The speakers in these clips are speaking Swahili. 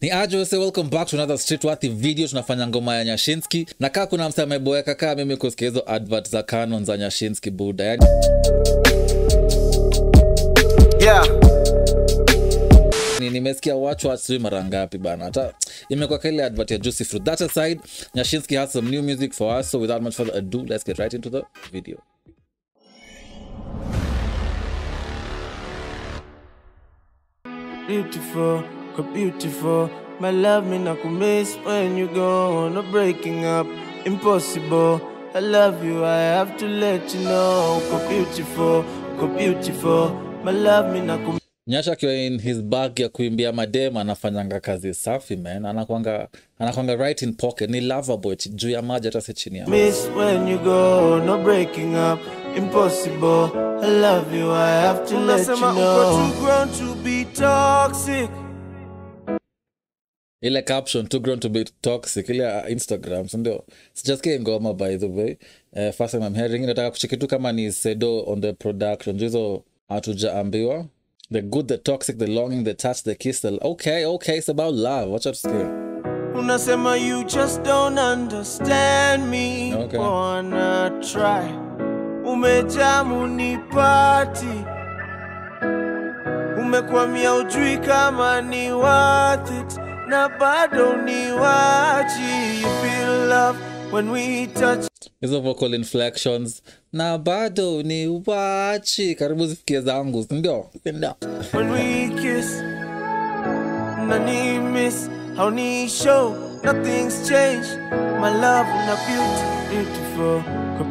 ni aje wese, welcome back to another streetworthy video. Tunafanya ngoma ya nyashinski. Na kaa kuna msa ameboeka kaa mimi kusikia hizo advert za canon za nyashinski buda yani. Yeah. ni- nimesikia wachwa sijui mara ngapi bana. Hata imekuwa kile advert ya juicy fruit. That aside nyashinski has some new music for us so without much further ado let's get right into the video. Beautiful, go beautiful. My love me not miss when you go. No breaking up, impossible. I love you, I have to let you know. Go beautiful, go beautiful. My love me not nyasha akiwa in his bag ya kuimbia madema anafanyanga kazi safi man anakwanga anakwanga right in pocket ni lovable juu ya maji hata si chini ya miss when you go. No breaking up, impossible. I love you, I have to let you know. Uko Too grown to be toxic. Ile caption too grown to be toxic ile ya instagram sindio sijasikia ngoma by the way uh, first time I'm hearing nataka kucheki tu kama ni sedo on the production hizo hatujaambiwa the good the toxic the longing the touch the kiss the okay okay it's about love watch out skill Unasema you just don't understand me. Okay. Wanna try. Umejamu ni party. Umekwamia ujui kama ni worth it. Na bado ni wachi. You feel love when we touch. hizo vocal inflections na bado ni wachi karibu zifikie zangu sindio sindio When we kiss. Na ni miss. How ni show. Nothing's changed. My love na. Beautiful.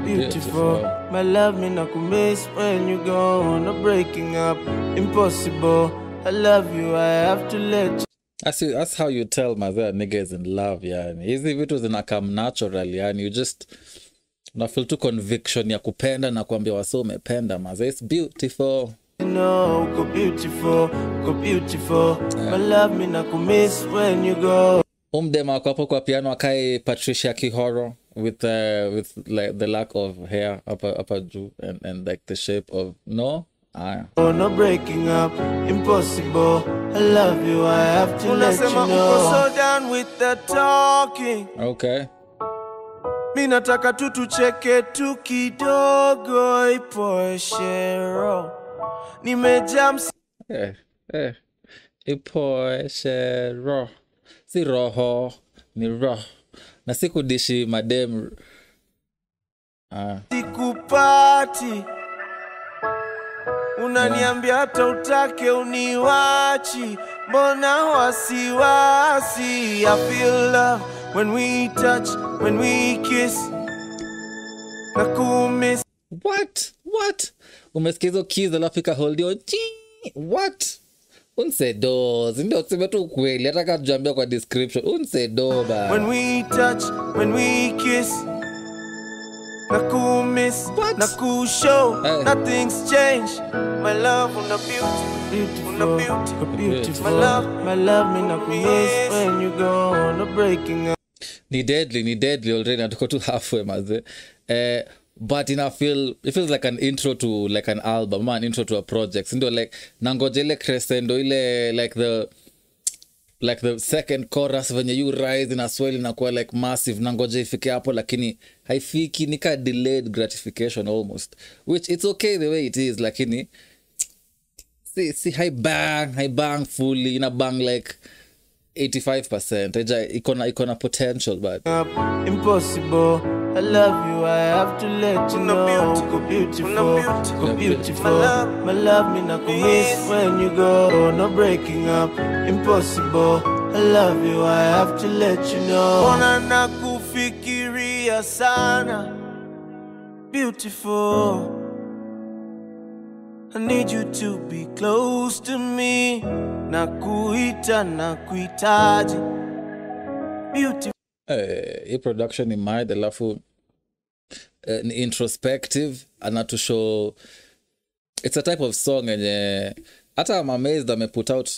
Beautiful. My love me na kumiss when you go. No breaking up. Impossible. I love you. I have to let. That's, that's how you tell mazee nigga is in love yani. Hizi vitu zina come natural yani. You just unafil tu conviction ya kupenda na kuambia wasi umependa mazee. Its beautiful. No, go beautiful, beautiful. My love me na kumiss when you go. hapo kwa piano akae patricia kihoro with, uh, with like, the lack of hair hapa hapa juu and, and like the shape of no aya Oh, no breaking up, impossible. I love you, I have to let you know. so down with the talking. okay Mi nataka tu tucheke tu kidogo ipoeshero. Nimejam eh, eh. ipoeshe ro si roho ni roho. na sikudishi madem ah. sikupati. Unaniambia hata utake uniwachi, mbona wasiwasi? I feel love when we touch, when we kiss. Na kumiss what? What? Umesikiza keys alafu ikaholdio what? Unsedo sindio tuseme tu ukweli hata kajuambia kwa description. Unsedo ba when we touch, when we kiss. Na kumiss, na kushow, Hey. nothing's changed. My love on the beauty, beautiful, on the beauty, Beautiful. My love, my love me not miss when you go, no breaking up. ni deadly ni deadly already na tuko tu halfway maze eh, but ina feel it feels like an intro to like an album ma an intro to a project sindio like nangoja ile crescendo ile like the like the second chorus venye you rise ina swell inakuwa like massive nangoja ifike hapo lakini haifiki nika delayed gratification almost. Which it's okay the way it is lakini si, si high bang high bang fully ina bang like 85 Eja, iko na iko na potential but impossible. I love you, I have to let you know. Go beautiful, go beautiful. My love, me na kumiss when you go. No breaking up, impossible. I love you, I have to let you know. Ona nakufikiria sana, beautiful. I need you to be close to me. Nakuita, nakuitaji. Beautiful. eh, hii production ni mad alafu eh, ni introspective anatushow it's a type of song enye hata I'm amazed ameput out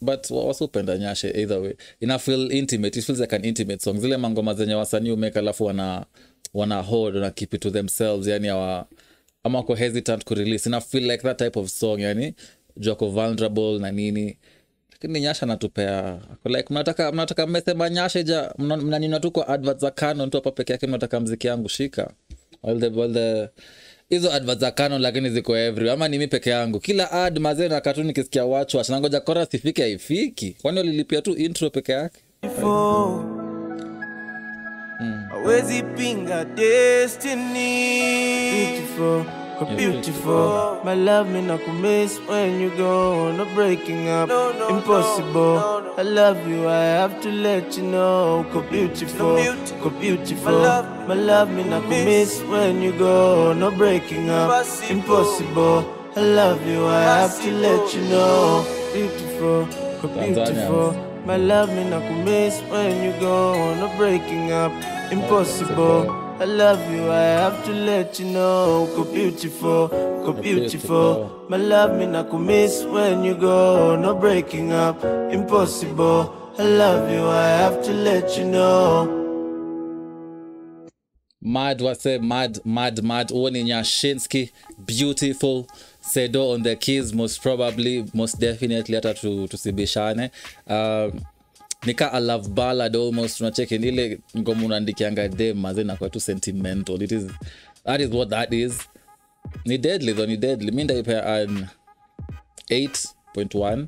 but wasupenda nyashe either way ina feel intimate it feels like an intimate song zile mangoma zenye wasanii umeka alafu wana wana hold wana keep it to themselves yani awa ama wako hesitant kurelease. Na feel like that type of song yani juu vulnerable na nini. Lakini nyasha natupea like mnataka mnataka mmesema nyasha ja mna- mnanina tu kwa advert za canon tu hapa peke yake mnataka mziki yangu shika. All the, all the hizo advert za canon lakini ziko every ama ni mi peke yangu. Kila ad mazee na katuni nikisikia wachwach washanangoja kora sifike haifiki. Kwani walilipia tu intro peke yake? Before. Hawezi pinga destiny. Beautiful, oh, beautiful. My love me not miss when you go. No breaking up, impossible. I love you, I have to let you know. Go beautiful, go beautiful. My love me not miss when you go. No breaking up, impossible. I love you, I have to let you know. Beautiful, go beautiful. My love me not miss when you go. No breaking up, impossible. I love you, I have to let you know. Go beautiful, go beautiful. My love me not miss when you go. No breaking up, impossible. I love you, I have to let you know. Mad wase mad mad mad huo ni nyashinski beautiful. Sedo on the keys most probably most definitely hata tu- tusibishane. Uh, nika a love ballad almost unacheki ile ngoma unaandikianga dem maze nakuwa tu sentimental. It is that is what that is. Ni deadly though ni deadly. Mi ndaipea an 8.1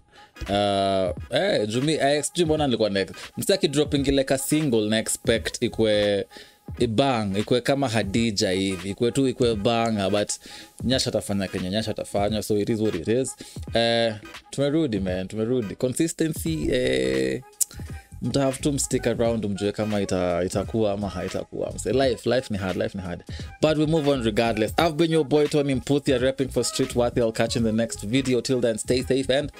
uh, eh, jumi eh, sijui mbona nilikuwa msaki dropping ile ka single na expect ikwe ibang ikwe kama hadija hivi. Ikwe tu ikwe banga but nyasha atafanya kenye nyasha atafanya so it is what it is. Uh, tumerudi man tumerudi. Consistency eh, mtahave tu mstick around mjue kama ita- itakuwa ama haitakuwa. Mse life life ni hard life ni hard. But we move on regardless. I've been your boy tony mputhia rapping for street worthy. I'll catch in the next video. Till then stay safe and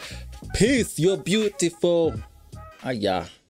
peace. You're beautiful. Aya